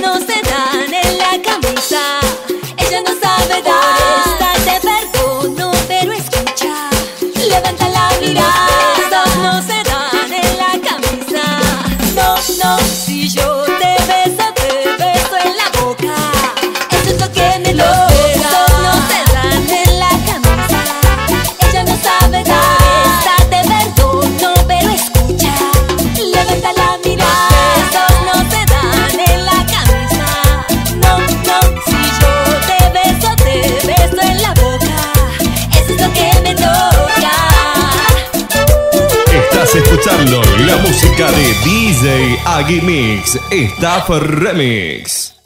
no se dan en la camisa. Ella no sabe dar. Estás escuchando la música de DJ Agui Mix, Staff Remix.